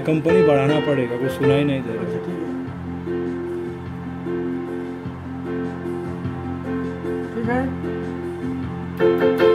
Company बढ़ाना पड़ेगा कुछ सुनाई नहीं दे रहा। है ठीक है।